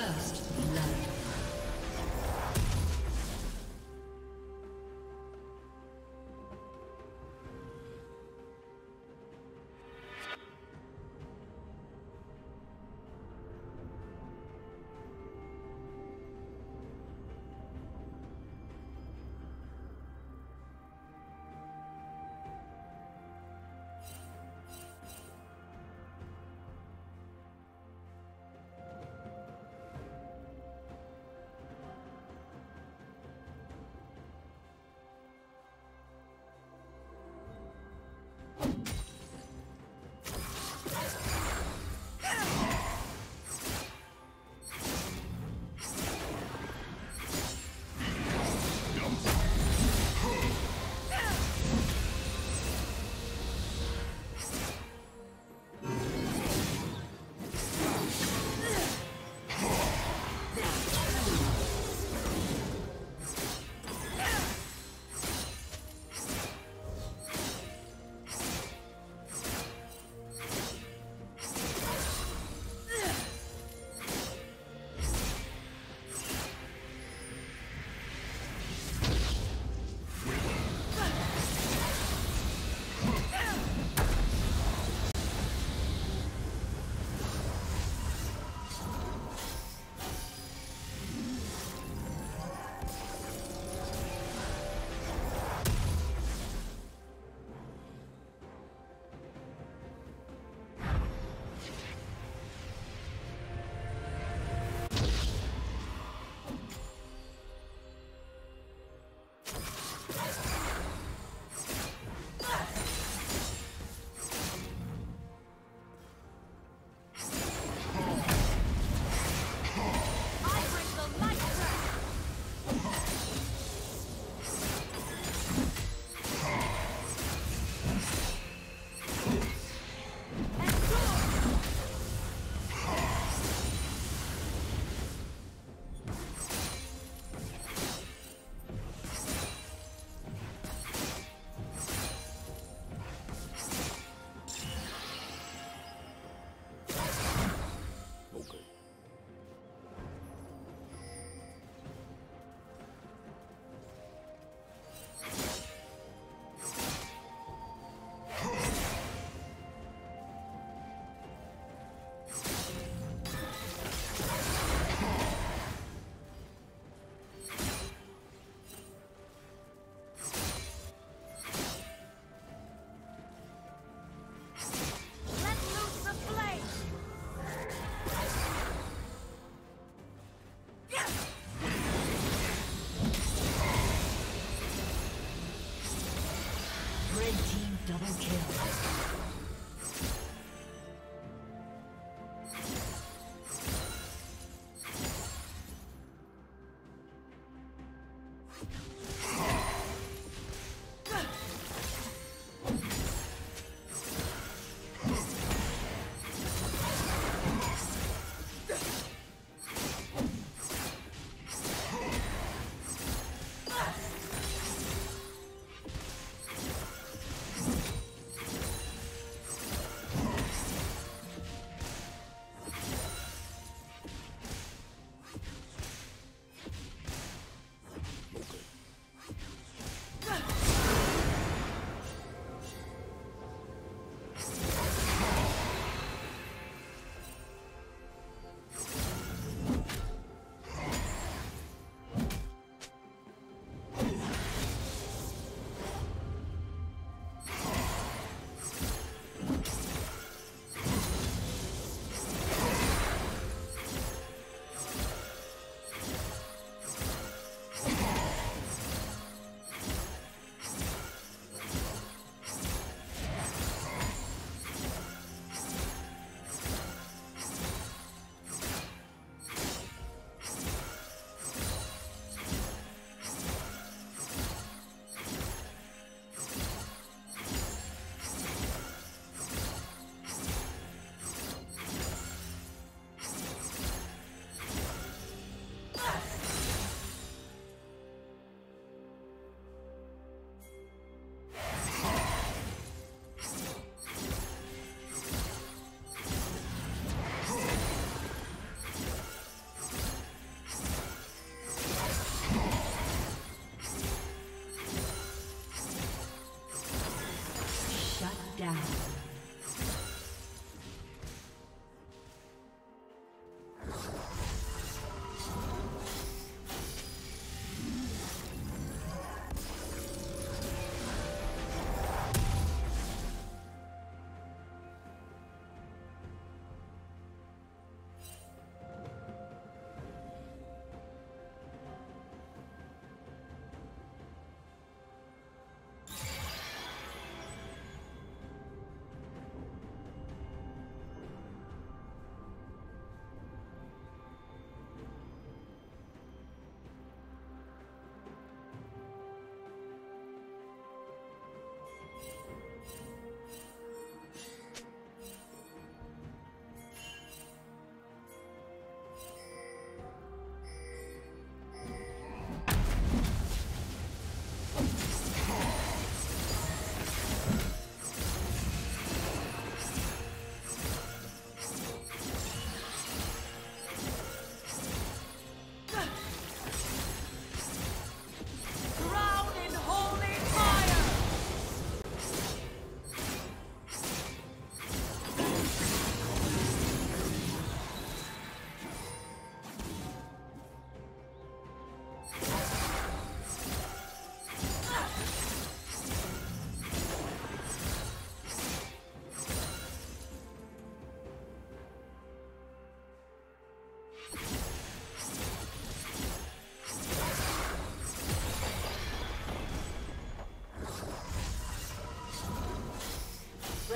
First blood.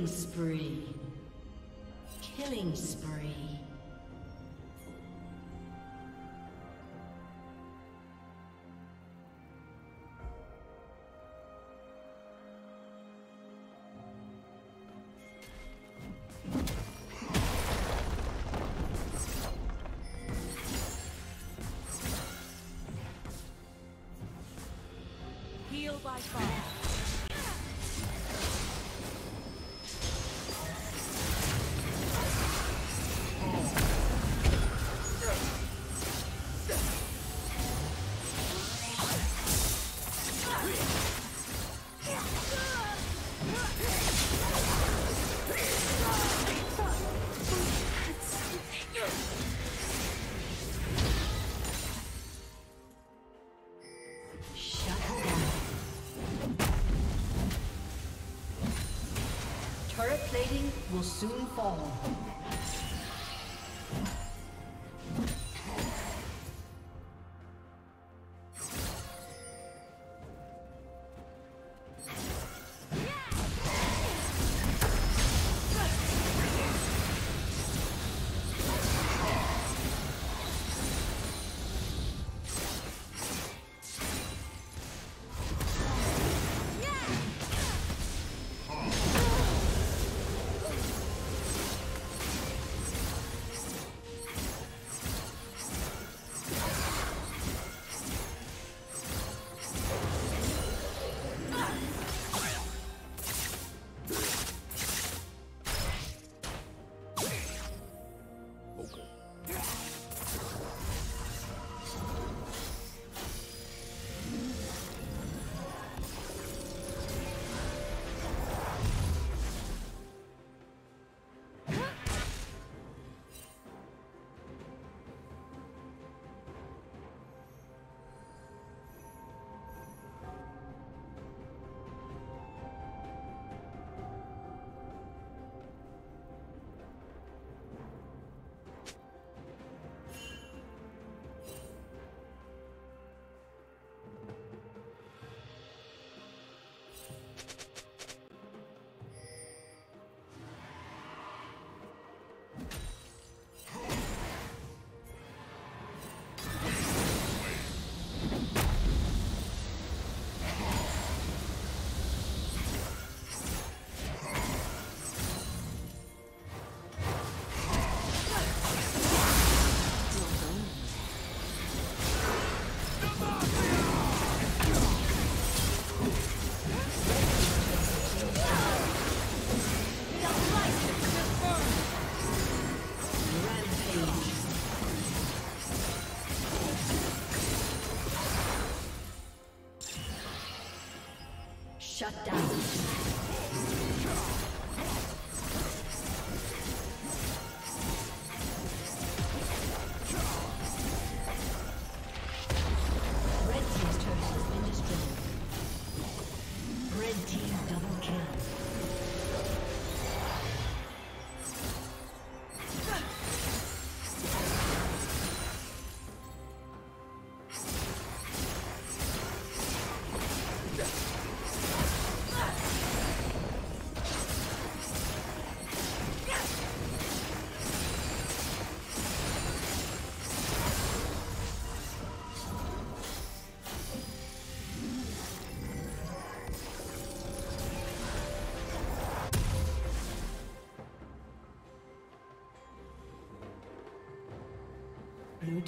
Killing spree. Killing spree. Heal by fire. Will soon fall.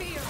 fear.